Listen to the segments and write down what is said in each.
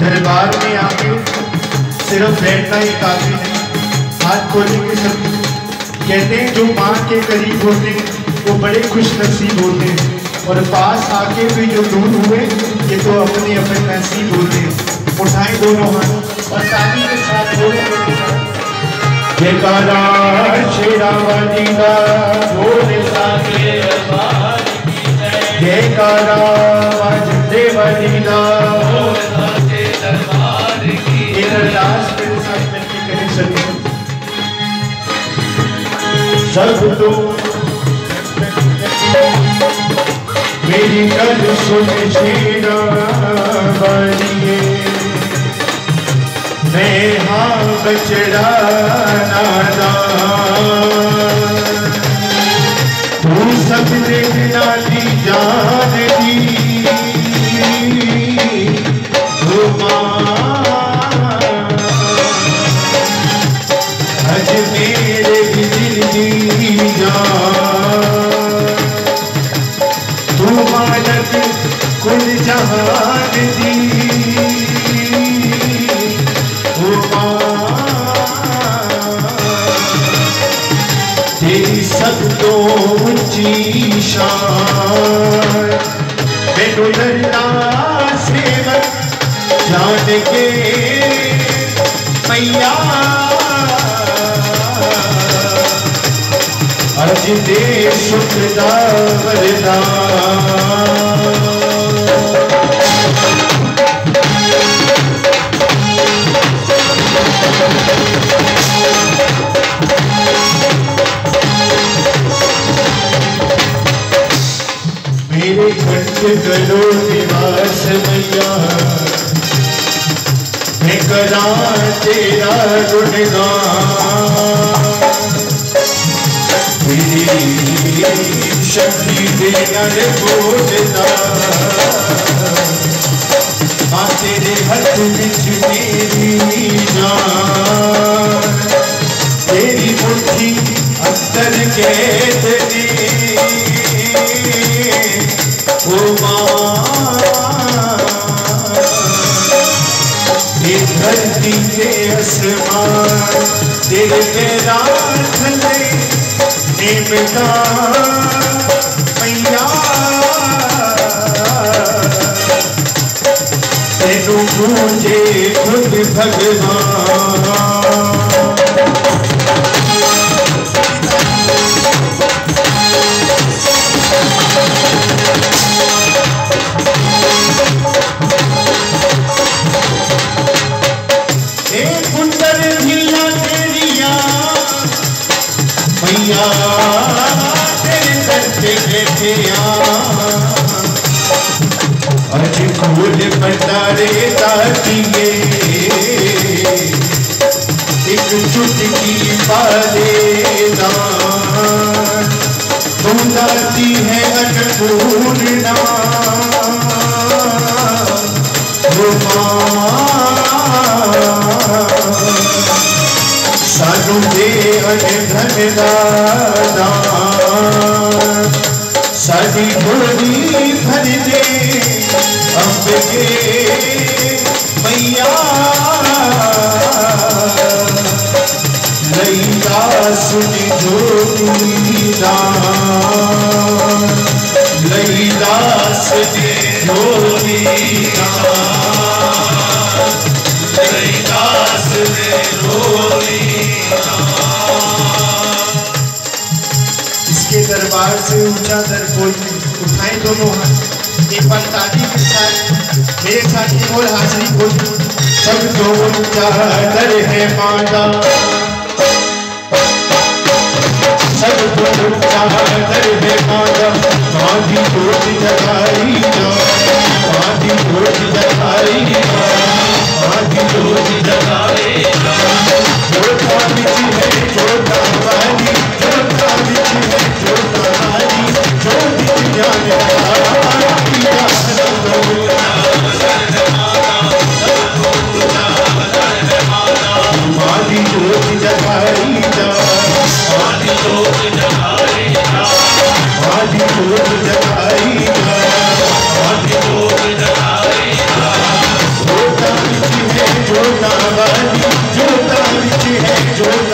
दरबार में आके सिर्फ़ बैठना ही काफ़ी नहीं। हाथ खोले के सब कहते हैं, जो माँ के करीब होते हैं, वो बड़े खुश नसीब होते हैं। और पास आके भी जो दूर हुए, ये तो अपने अपने नसीब होते हैं। उठाएँ दोनों हाथ और शादी के साथ बोलो जयकारा, शेरा का बोले साथे दरबार जयकारा। तो मेरी गल सुन हाँ बचड़ा नाना। तू सब देखना जान। डरना सेवक जान के। मैया अज दे दा वरदान मेरे करो निवास मैया तेरा गुणगान। शक्ति देना बोलना धरती के आसमान तेरे पैरा थले निमका मैया। तेनू पूजे खुद भगवान। दर पे बैठिया अज फूल भंडारे दातिए। एक चुटकी पाले दान तू दाती है अनपूर्णा ओ माँ। साडी झोली इसके दरबार से ऊँचा दर कोई उठाए दोनों हाथ एक बार ताली के साथ मेरे साथ की बोल हाजिरी बोल सब तो ऊँचा दर है माता। सब तो ऊँचा दर है माता। माँ की जोत जगाई जा। 좋은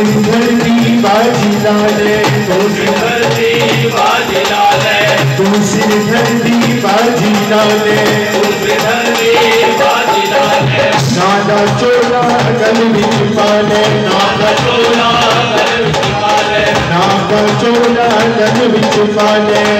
तू सिंधरनी बाजी लाले। तू सिंधरनी तू सिंधरनी बाजी लाले। नादा चोला गल विच पाले नादा नादा चोला गल विच पाले।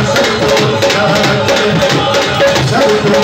माता सबको